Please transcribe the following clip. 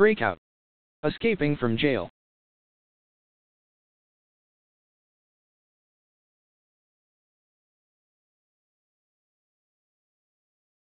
Breakout. Escaping from jail.